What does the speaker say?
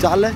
ਚੱਲ